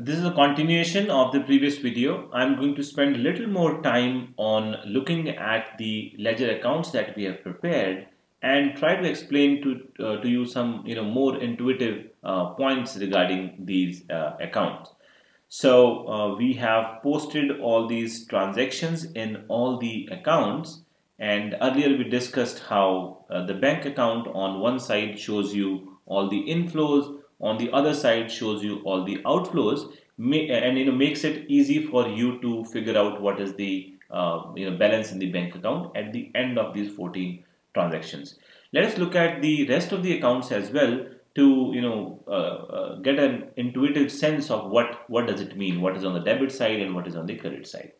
This is a continuation of the previous video. I'm going to spend a little more time on looking at the ledger accounts that we have prepared and try to explain to, uh, to you some you know more intuitive uh, points regarding these uh, accounts. So uh, we have posted all these transactions in all the accounts and earlier we discussed how uh, the bank account on one side shows you all the inflows on the other side shows you all the outflows and you know makes it easy for you to figure out what is the uh, you know balance in the bank account at the end of these 14 transactions. Let us look at the rest of the accounts as well to you know uh, uh, get an intuitive sense of what what does it mean? What is on the debit side and what is on the credit side.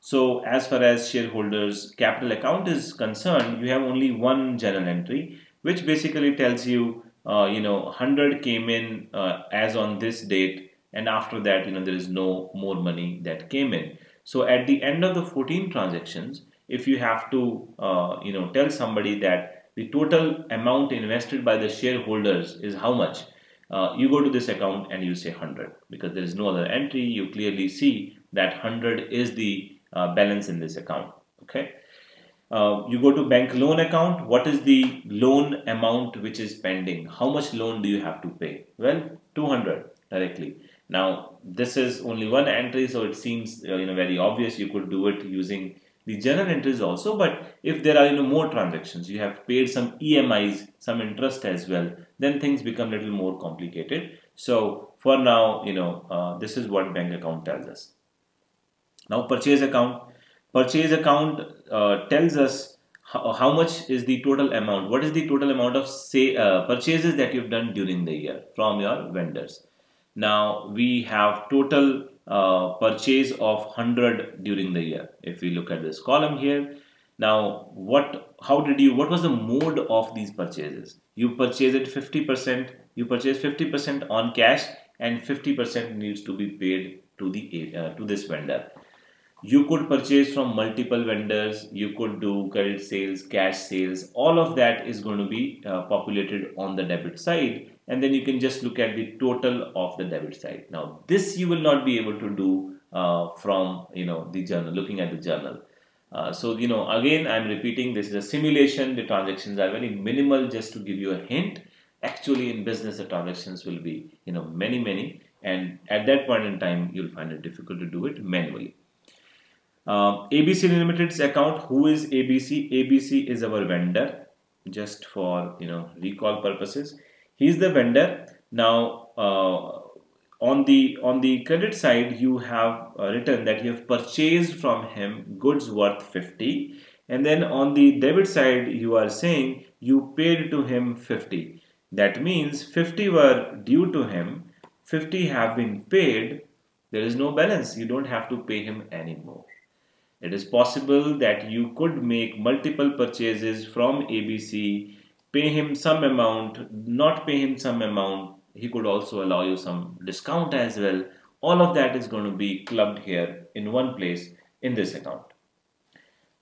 So as far as shareholders capital account is concerned you have only one journal entry which basically tells you uh, you know 100 came in uh, as on this date and after that you know there is no more money that came in. So at the end of the 14 transactions if you have to uh, you know tell somebody that the total amount invested by the shareholders is how much uh, you go to this account and you say 100 because there is no other entry. You clearly see that 100 is the uh, balance in this account okay uh, you go to bank loan account what is the loan amount which is pending? How much loan do you have to pay? Well 200 directly. Now this is only one entry so it seems uh, you know very obvious you could do it using the journal entries also but if there are you know more transactions you have paid some EMIs some interest as well then things become a little more complicated. So for now you know uh, this is what bank account tells us. Now purchase account purchase account uh, tells us how, how, much is the total amount. What is the total amount of say uh, purchases that you've done during the year from your vendors? Now we have total uh, purchase of 100 during the year if we look at this column here. Now what how did you what was the mode of these purchases? You purchase it 50% you purchase 50% on cash and 50% needs to be paid to the uh, to this vendor you could purchase from multiple vendors you could do credit sales cash sales all of that is going to be uh, populated on the debit side and then you can just look at the total of the debit side. Now this you will not be able to do uh, from you know the journal looking at the journal. Uh, so you know again i'm repeating this is a simulation. The transactions are very minimal just to give you a hint. Actually in business the transactions will be you know many many and at that point in time you'll find it difficult to do it manually uh, ABC Limited's account, who is ABC? ABC is our vendor, just for you know recall purposes. He's the vendor. Now, uh, on the on the credit side, you have uh, written that you have purchased from him goods worth 50, and then on the debit side, you are saying you paid to him 50. That means 50 were due to him, 50 have been paid. There is no balance. You don't have to pay him anymore. It is possible that you could make multiple purchases from ABC, pay him some amount, not pay him some amount. He could also allow you some discount as well. All of that is going to be clubbed here in one place in this account.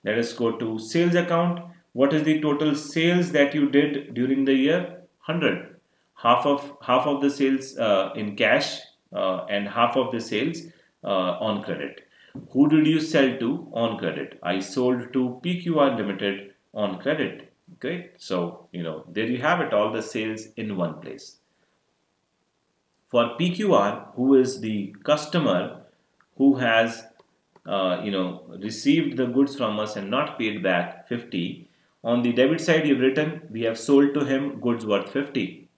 Let us go to sales account. What is the total sales that you did during the year? 100. Half of half of the sales uh, in cash uh, and half of the sales uh, on credit. Who did you sell to on credit? I sold to PQR Limited on credit. Great. So, you know, there you have it, all the sales in one place. For PQR, who is the customer who has, uh, you know, received the goods from us and not paid back 50, on the debit side, you've written we have sold to him goods worth 50.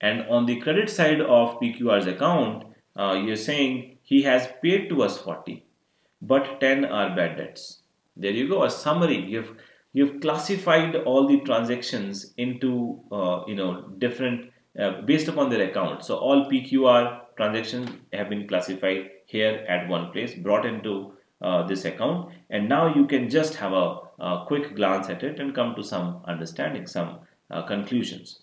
And on the credit side of PQR's account, uh, you're saying he has paid to us 40 but 10 are bad debts. There you go, a summary. You've you've classified all the transactions into uh, you know different uh, based upon their account. So all PQR transactions have been classified here at one place, brought into uh, this account, and now you can just have a, a, quick glance at it and come to some understanding, some uh, conclusions.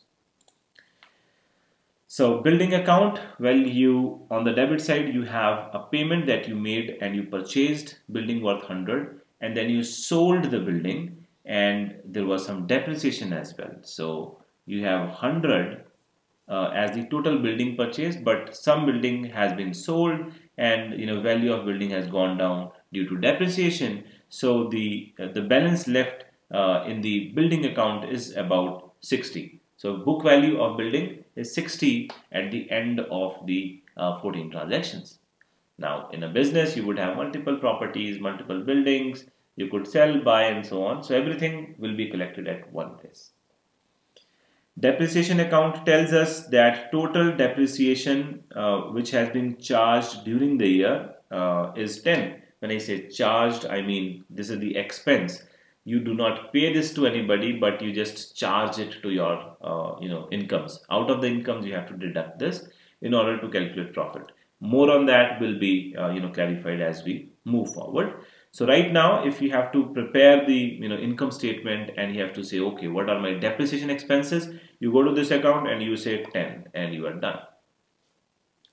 So building account, well you on the debit side you have a payment that you made and you purchased building worth 100 and then you sold the building and there was some depreciation as well. So you have 100 uh, as the total building purchase but some building has been sold and you know value of building has gone down due to depreciation so the uh, the balance left uh, in the building account is about 60 so book value of building is 60 at the end of the uh, 14 transactions now in a business you would have multiple properties multiple buildings you could sell buy and so on so everything will be collected at one place Depreciation account tells us that total depreciation uh, which has been charged during the year uh, is 10. When I say charged, I mean this is the expense. You do not pay this to anybody, but you just charge it to your uh, you know incomes. Out of the incomes, you have to deduct this in order to calculate profit. More on that will be uh, you know clarified as we move forward. So right now, if you have to prepare the you know income statement and you have to say, okay, what are my depreciation expenses? You go to this account and you say 10 and you are done.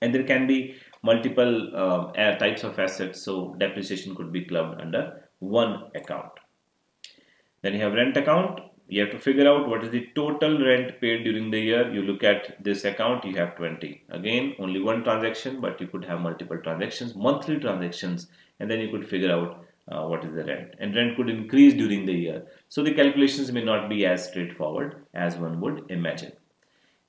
And there can be multiple um, types of assets, so depreciation could be clubbed under one account. Then you have rent account. You have to figure out what is the total rent paid during the year. You look at this account, you have 20. Again, only one transaction, but you could have multiple transactions, monthly transactions, and then you could figure out uh, what is the rent. And rent could increase during the year. So the calculations may not be as straightforward as one would imagine.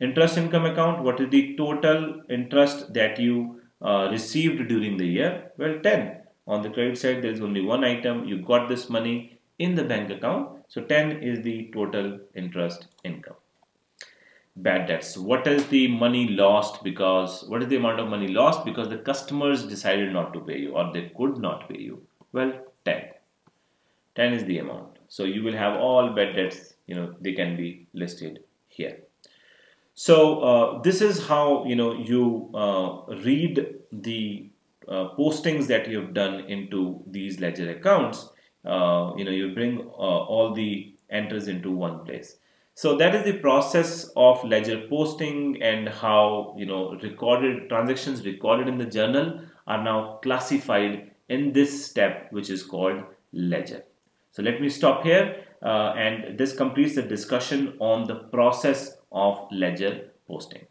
Interest income account what is the total interest that you uh, received during the year? Well 10 on the credit side there is only one item. You got this money in the bank account. So 10 is the total interest income. Bad debts. What is the money lost because what is the amount of money lost because the customers decided not to pay you or they could not pay you? Well 10 10 is the amount. So you will have all bad debts you know they can be listed here. So uh, this is how you know you uh, read the uh, postings that you have done into these ledger accounts uh, you know you bring uh, all the entries into one place so that is the process of ledger posting and how you know recorded transactions recorded in the journal are now classified in this step which is called ledger. So let me stop here uh, and this completes the discussion on the process of ledger posting.